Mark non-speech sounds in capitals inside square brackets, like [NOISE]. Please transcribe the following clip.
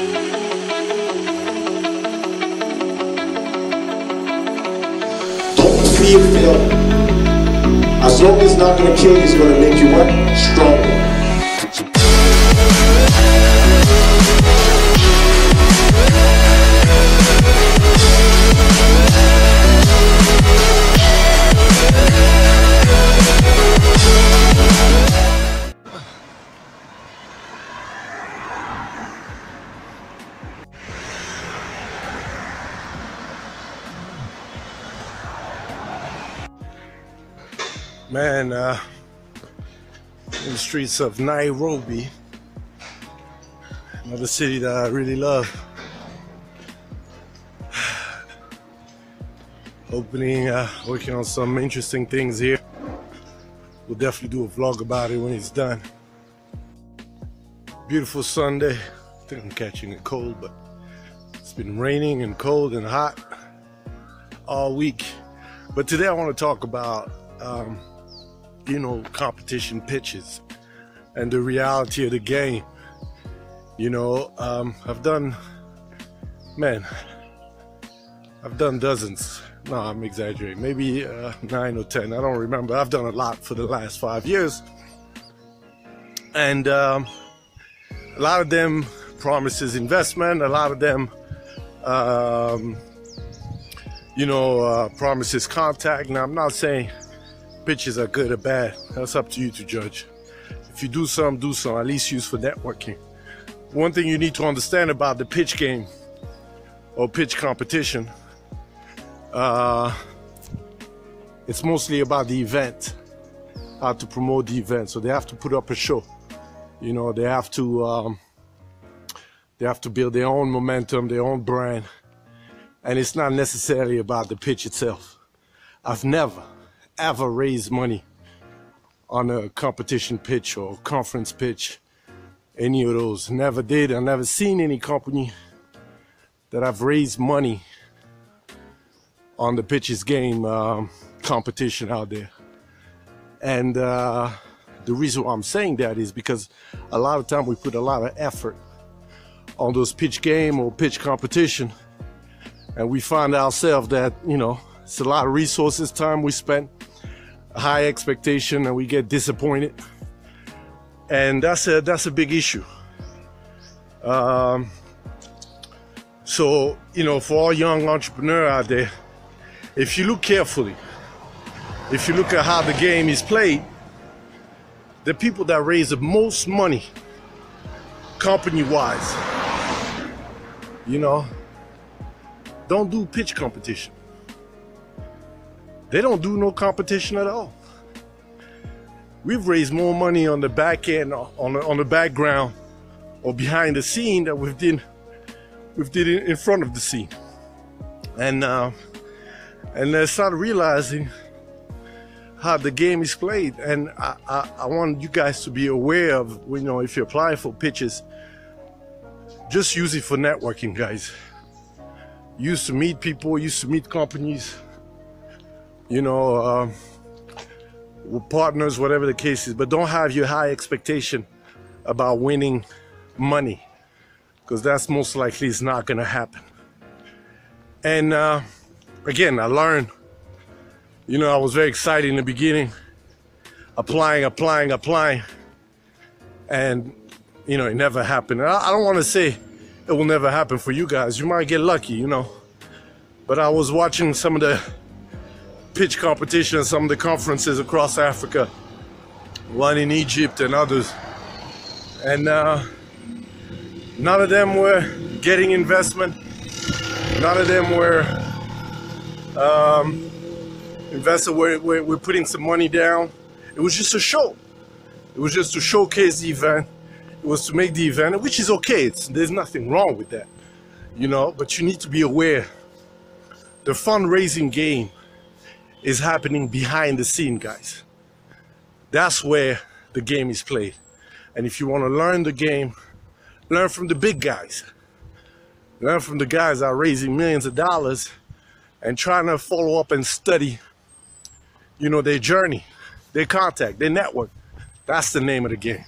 Don't fear failure. As long as it's not gonna kill you, it's gonna make you what? Stronger. Man, uh, in the streets of Nairobi, another city that I really love. [SIGHS] Opening, uh, working on some interesting things here. We'll definitely do a vlog about it when it's done. Beautiful Sunday. I think I'm catching a cold, but it's been raining and cold and hot all week. But today I want to talk about um, you know, competition pitches and the reality of the game. You know, um, I've done, man, I've done dozens. No, I'm exaggerating. Maybe uh, nine or ten. I don't remember. I've done a lot for the last five years, and um, a lot of them promises investment. A lot of them, um, you know, uh, promises contact. Now, I'm not saying pitches are good or bad. That's up to you to judge. If you do some, do some. At least use for networking. One thing you need to understand about the pitch game or pitch competition, uh, it's mostly about the event, how to promote the event. So they have to put up a show. You know, they have to um, they have to build their own momentum, their own brand, and it's not necessarily about the pitch itself. I've never ever raised money on a competition pitch or conference pitch. Any of those. Never did. I've never seen any company that I've raised money on the pitches game um, competition out there. And uh, the reason why I'm saying that is because a lot of time we put a lot of effort on those pitch game or pitch competition and we find ourselves that, you know, it's a lot of resources, time we spent, high expectation and we get disappointed. And that's a that's a big issue. Um, so you know for all young entrepreneur out there if you look carefully if you look at how the game is played the people that raise the most money company wise you know don't do pitch competition they don't do no competition at all. We've raised more money on the back end, on the, on the background, or behind the scene that we've did we've did in front of the scene, and uh, and they start realizing how the game is played. And I, I, I want you guys to be aware of, you know, if you're applying for pitches, just use it for networking, guys. Use to meet people, use to meet companies you know, uh, partners, whatever the case is, but don't have your high expectation about winning money because that's most likely is not going to happen. And uh, again, I learned, you know, I was very excited in the beginning, applying, applying, applying, and you know, it never happened. I, I don't want to say it will never happen for you guys. You might get lucky, you know, but I was watching some of the pitch competition at some of the conferences across Africa, one in Egypt and others. And uh, none of them were getting investment. None of them were um, were putting some money down. It was just a show. It was just to showcase the event. It was to make the event, which is okay. It's, there's nothing wrong with that, you know. But you need to be aware. The fundraising game is happening behind the scene, guys. That's where the game is played. And if you want to learn the game, learn from the big guys. Learn from the guys that are raising millions of dollars and trying to follow up and study, you know, their journey, their contact, their network. That's the name of the game.